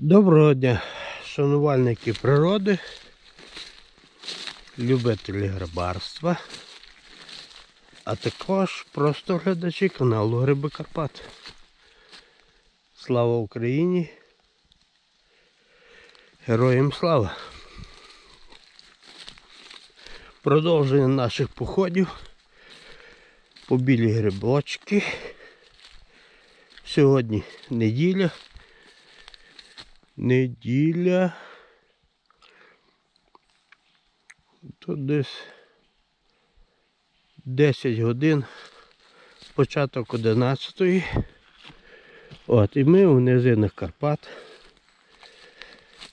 Доброго дня, шанувальники природи, любителі грибарства, а також просто глядачі каналу Гриби Карпат. Слава Україні! Героям слава! Продовження наших походів по білі грибочки. Сьогодні неділя. Неділя. Тут десь 10 годин, початок 11. От, і ми в низинах Карпат.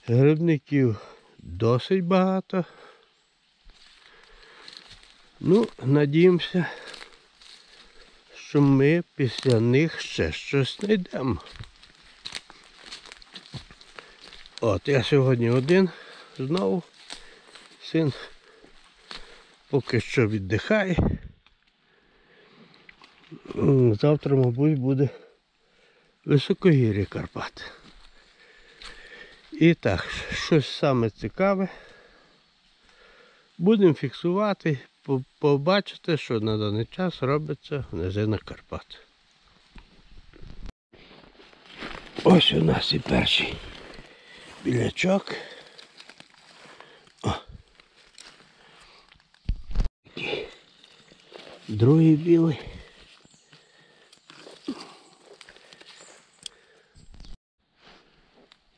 Грибників досить багато. Ну, надіємося, що ми після них ще щось знайдемо. От, я сьогодні один знову. Син поки що віддихає. Завтра, мабуть, буде високогір'я Карпат. І так, щось саме цікаве. Будемо фіксувати, по- побачите, що на даний час робиться в низинах Карпат. Ось у нас і перший білячок. О. Другий білий.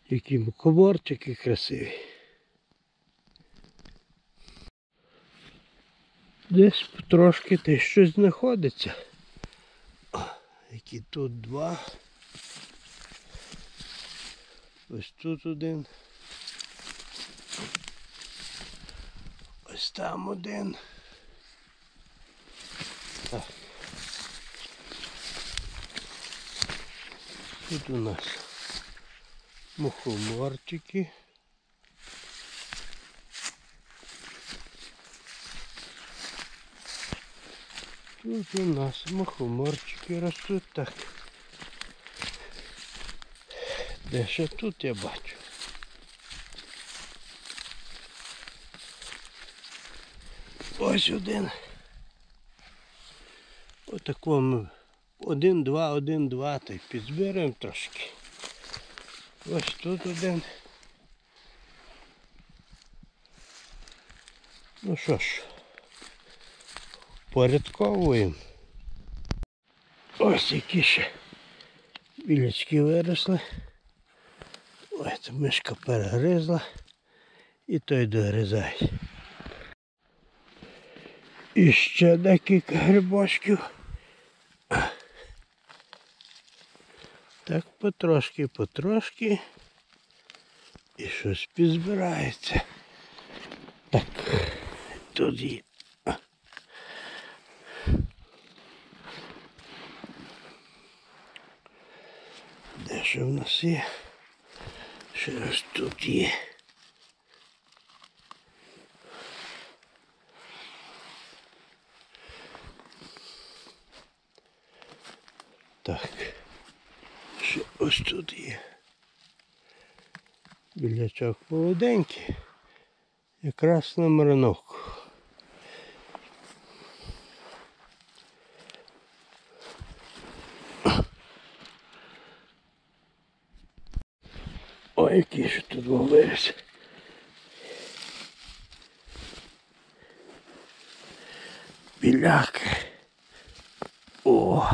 Які мукоморчики красиві. Десь трошки те щось знаходиться. Які тут два. Ось тут один. Ось там один. Тут у нас мухоморчики. Тут у нас мухоморчики ростуть так. Де ще тут я бачу? Ось один. Отакому. Один, два, один, два. Та й підзберемо трошки. Ось тут один. Ну що ж, порядковуємо. Ось які ще білячки виросли. Ой, це мишка перегризла і той догризає. І ще декілька грибочків. Так потрошки, потрошки. І щось підзбирається. Так, тут є. Де ще в нас є? Ще раз тут є. Так. Ще ось тут є. Білячок молоденький. Якраз на маринок. Який ж тут виріс. Біляки. О.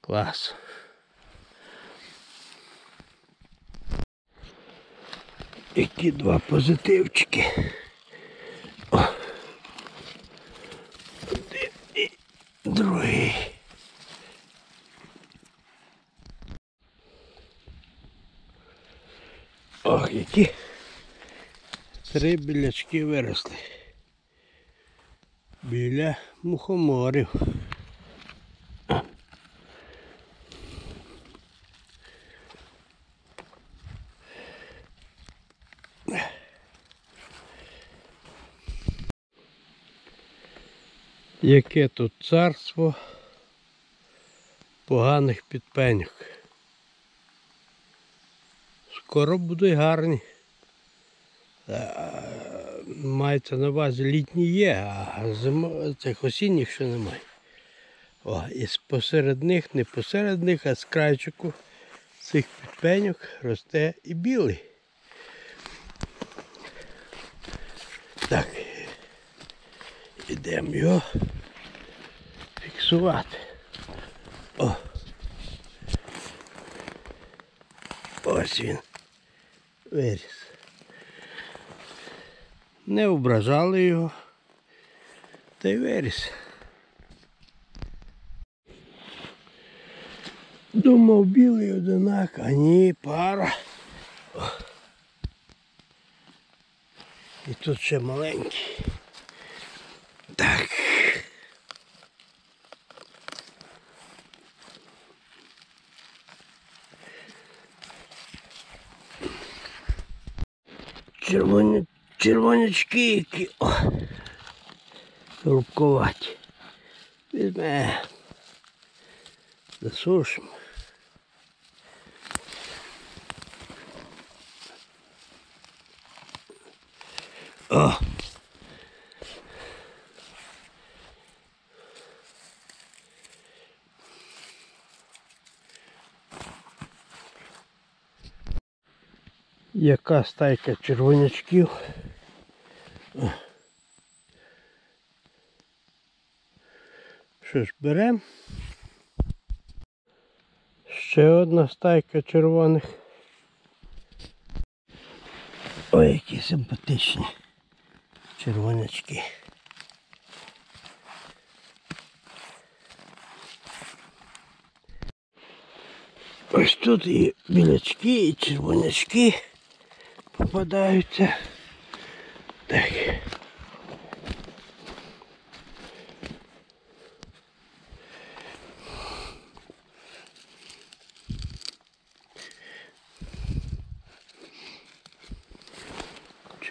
Клас. Які два позитивчики. О. Один і другий. Ох, які три білячки виросли. Біля мухоморів. Яке тут царство поганих підпеньок. Скоро будуть гарні. Е, Мається на увазі літні є, а зимо... цих осінніх ще немає. О, і посеред них, не посеред них, а з крайчику цих підпеньок росте і білий. Так, ідемо його фіксувати. О. Ось він. Виріс. Не ображали його. Та й виріс. Думав білий одинак, а ні, пара. І тут ще маленький. Так. Червоні, червонячки які. О. Рубкуваті. Візьме. Засушимо. О! Яка стайка червонячків. Що ж, беремо. Ще одна стайка червоних. Ой, які симпатичні червонячки. Ось тут і білячки, і червонячки попадаються. Так.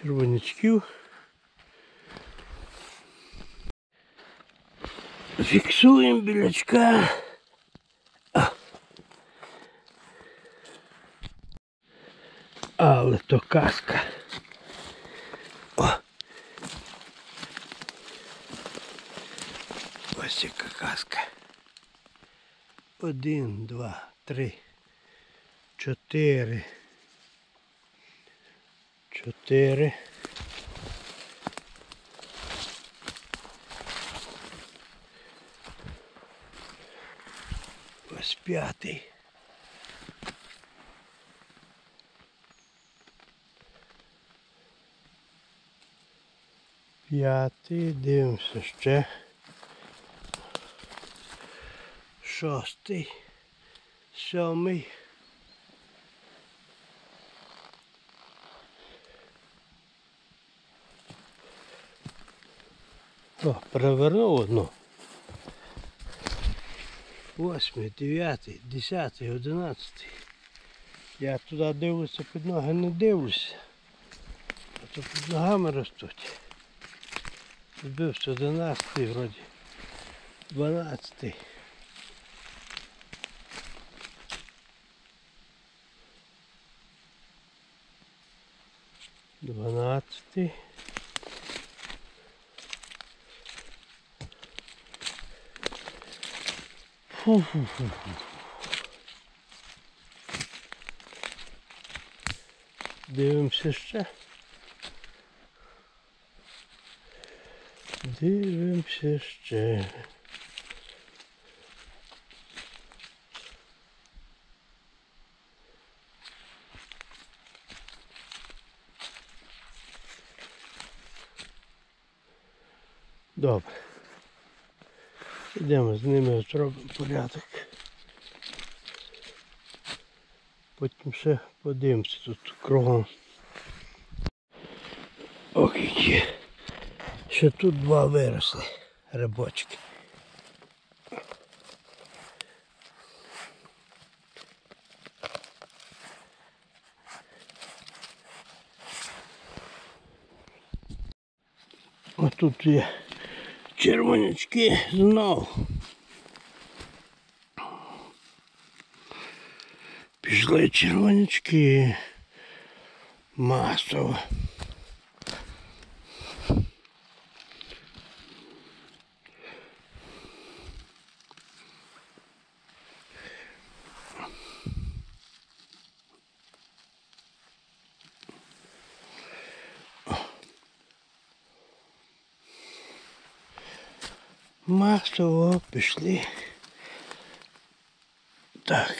Червонячків. Фіксуємо білячка. Але то казка. О. Ось яка казка. Один, два, три, чотири. Чотири. Ось п'ятий. П'ятий, дивимося ще. Шостий, сьомий. О, перевернув одну. Восьмий, дев'ятий, десятий, одинадцятий. Я туди дивлюся, під ноги не дивлюся. А то під ногами ростуть. Збився одинадцятий вроді. Дванадцятий. Дванадцятий. Фу-фу-фу. Дивимося ще. Дивимося ще. Добре. Йдемо з ними зробимо порядок. Потім ще подивимося тут кругом. Які. Ще тут два виросли рибочки. Ось тут є червонячки знов. Пішли червонячки. Масово. Масово пішли. Так.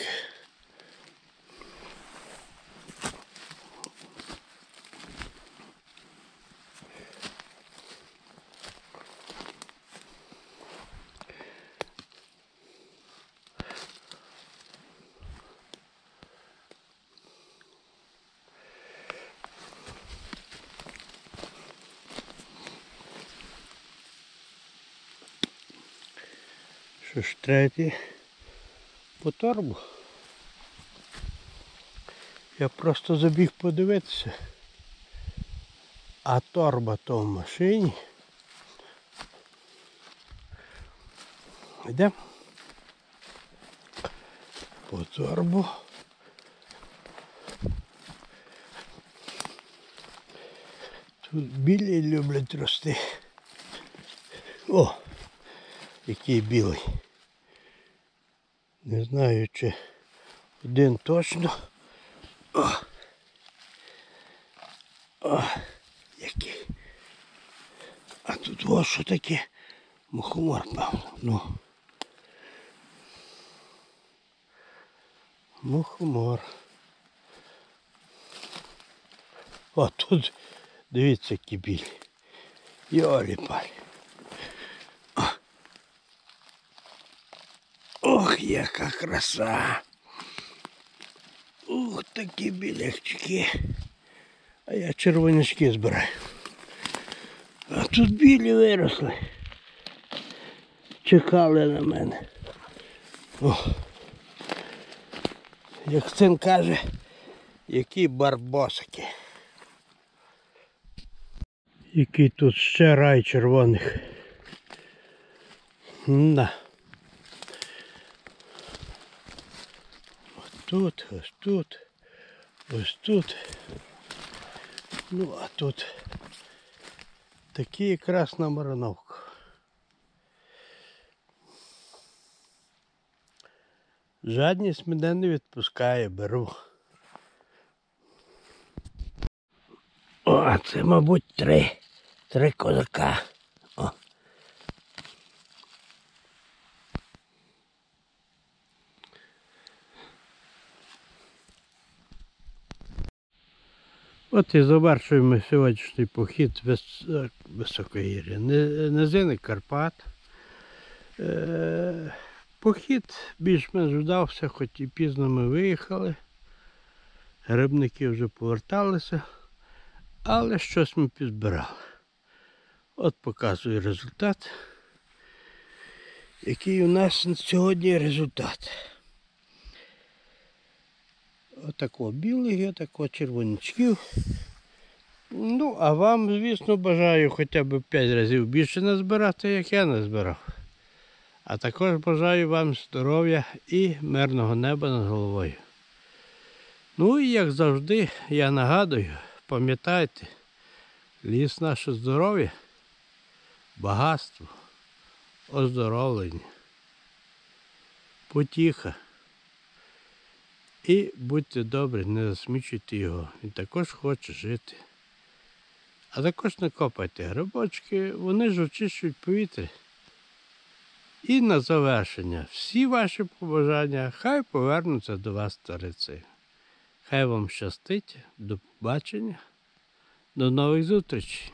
Що ж третій по торбу. Я просто забіг подивитися. А торба то в машині. Йдемо. По торбу. Тут білі люблять рости. О! Який білий. Не знаю чи один точно. О! О! Який. А тут ось що таке? Мухомор, певно. Ну. Мухомор. О, тут дивіться які білі. Йолі палі. Ох, яка краса. Ух, такі білячки. А я червонячки збираю. А тут білі виросли. Чекали на мене. О. Як син каже, які барбосики. Який тут ще рай червоних. Да. Тут, ось тут, ось тут. Ну а тут такі якраз на Марановку. Жадність мене не відпускає, беру. О, це, мабуть, три. Три козака. От і завершуємо сьогоднішній похід вис... високогір'я. Низини Карпат. Е... Похід більш-менш вдався, хоч і пізно ми виїхали. Грибники вже поверталися, але щось ми підбирали. От показую результат. Який у нас сьогодні результат. Отако білих, отако червонячків. Ну, а вам, звісно, бажаю хоча б 5 разів більше назбирати, як я назбирав. А також бажаю вам здоров'я і мирного неба над головою. Ну і як завжди, я нагадую, пам'ятайте, ліс наше здоров'я, багатство, оздоровлення, потіха. І будьте добрі, не засмічуйте його. Він також хоче жити. А також не копайте грибочки, вони ж очищують повітря. І на завершення всі ваші побажання хай повернуться до вас стариці. Хай вам щастить, до побачення, до нових зустрічей.